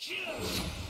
Kill!